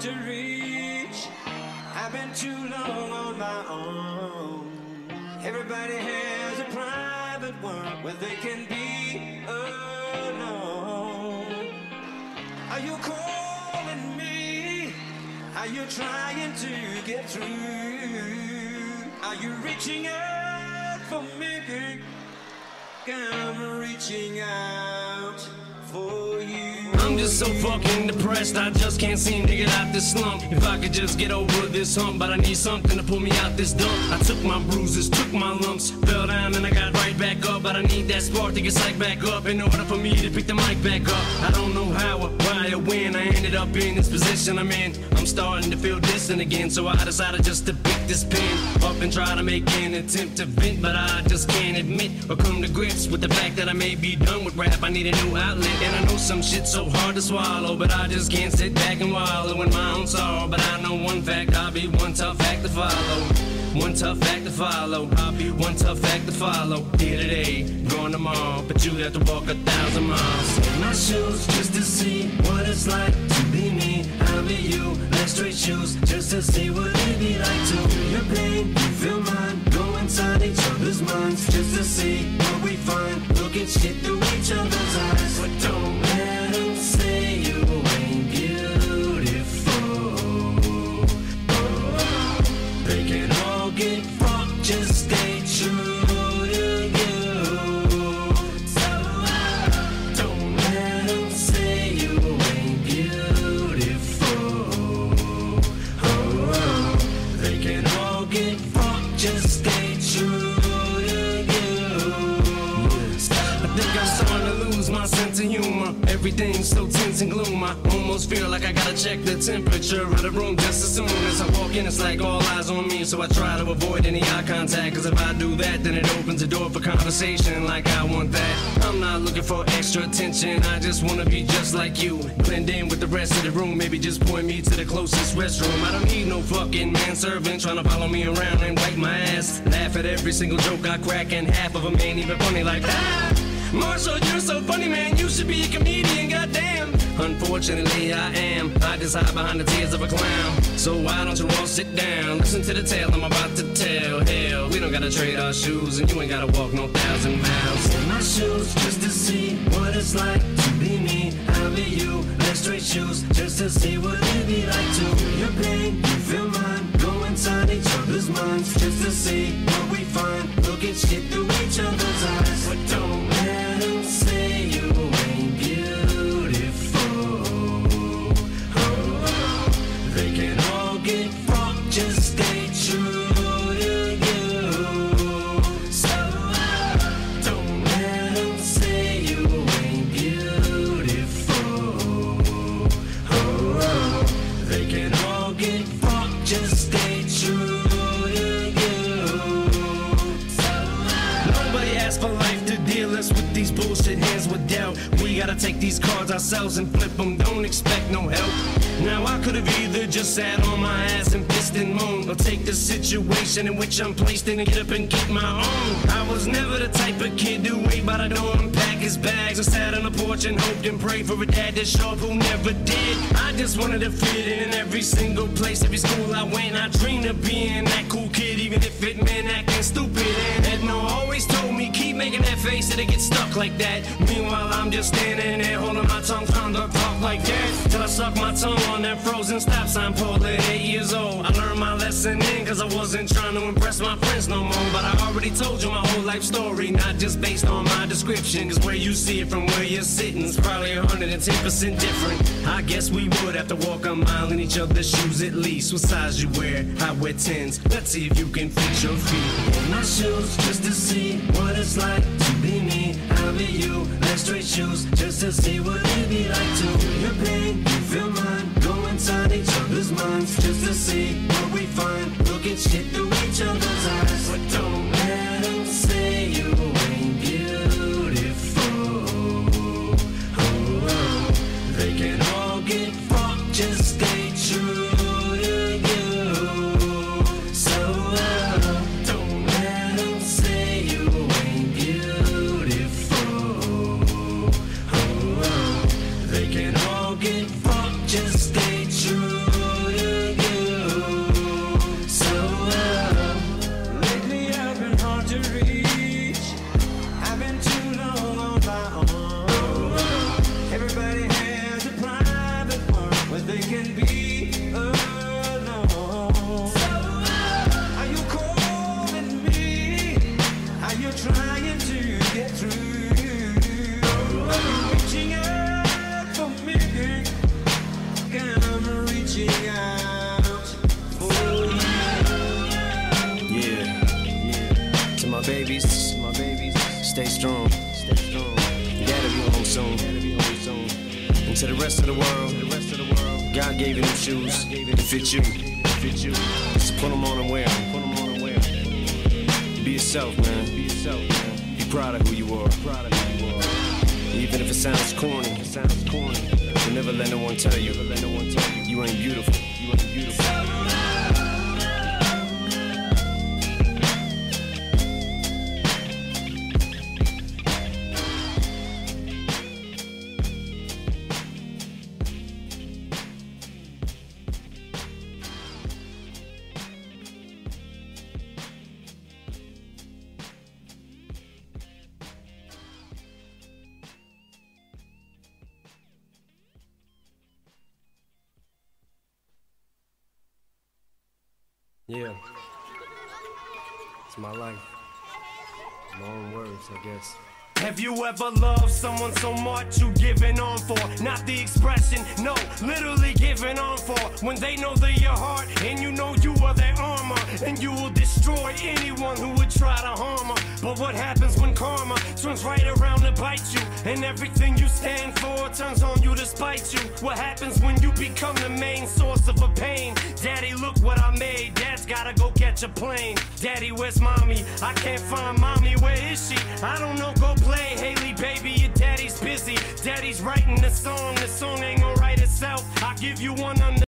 to reach. I've been too long on my own. Everybody has a private world where they can be alone. Are you calling me? Are you trying to get through? Are you reaching out for me? I'm reaching out for. I'm just so fucking depressed, I just can't seem to get out this slump. If I could just get over this hump, but I need something to pull me out this dump. I took my bruises, took my lumps, fell down and I got right back up. But I need that spark to get psyched back up in order for me to pick the mic back up. I don't know how or why or when I ended up in this position I'm in. I'm starting to feel distant again, so I decided just to pick this pen up and try to make an attempt to vent. But I just can't admit or come to grips with the fact that I may be done with rap. I need a new outlet, and I know some shit's so hard to swallow, but I just can't sit back and wallow in my own sorrow. But I know one fact, I'll be one tough act to follow. One tough act to follow. I'll be one tough act to follow. Here today, gone tomorrow, but you have to walk a thousand miles. In my shoes, just to see what it's like to be me. You, left straight shoes, just to see what it'd be like to feel your pain, you feel mine. Go inside each other's minds, just to see what we find. Everything's so tense and gloom. I almost feel like I gotta check the temperature of the room just as soon as I walk in. It's like all eyes on me, so I try to avoid any eye contact. Cause if I do that, then it opens the door for conversation like I want that. I'm not looking for extra attention, I just wanna be just like you. Blend in with the rest of the room, maybe just point me to the closest restroom. I don't need no fucking manservant trying to follow me around and wipe my ass. Laugh at every single joke I crack, and half of them ain't even funny like that. Marshall, you're so funny, man. You should be a comedian, goddamn. Unfortunately, I am. I just hide behind the tears of a clown. So why don't you all sit down? Listen to the tale I'm about to tell. Hell, we don't gotta trade our shoes, and you ain't gotta walk no thousand miles. In my shoes, just to see what it's like to be me. I'll be you. Left straight shoes, just to see what it'd be like to Nobody for life to deal us with these bullshit hands with doubt. We gotta take these cards ourselves and flip them, don't expect no help. Now I could have either just sat on my ass and pissed and moaned, or take the situation in which I'm placed in and get up and get my own. I was never the type of kid to wait by the door and pack his bags, or sat on the porch and hoped and prayed for a dad show up who never did. I just wanted to fit in in every single place, every school I went. I dreamed of being that cool kid, even if it meant acting stupid. And making that face, it'll get stuck like that. Meanwhile, I'm just standing there holding my tongue, trying to talk like that. Till I suck my tongue on that frozen stop sign pole at eight years old. I learned my lesson then, cause I wasn't trying to impress my friends no more. But I already told you my whole life story, not just based on my description. Cause where you see it from where you're sitting is probably 110% different. I guess we would have to walk a mile in each other's shoes at least. What size you wear? I wear 10s. Let's see if you can fit your feet in my shoes just to see what it's like to be me. I'll be you. Left straight shoes just to see what it'd be like to feel your pain. You feel mine. Go inside each other's minds just to see what we find. Look at shit through each other's eyes. But don't let 'em say you ain't beautiful. Oh, oh, oh. they can all get fucked, just stay true to the rest of the world, God gave you them shoes to fit you. Just put them on and wear 'em. Be yourself, man. Be proud of who you are. Even if it sounds corny, it sounds corny. Never let no one tell you, let no one tell you, you ain't beautiful. You ain't beautiful. Yeah. It's my life. My own words, I guess. Have you ever loved someone so much you giving on for? Not the expression, no, literally giving on for. When they know they're your heart and you know you are their armor, and you will destroy anyone who would try to harm her. But what happens when karma turns right around to bite you, and everything you stand for turns on you to spite you? What happens when you become the main source of a pain? Daddy, look what I made. Dad's gotta go catch a plane. Daddy, where's mommy? I can't find mommy. Where is she? I don't know. Go play, Hailie, baby. Your daddy's busy. Daddy's writing the song. The song ain't gonna write itself. I give you one on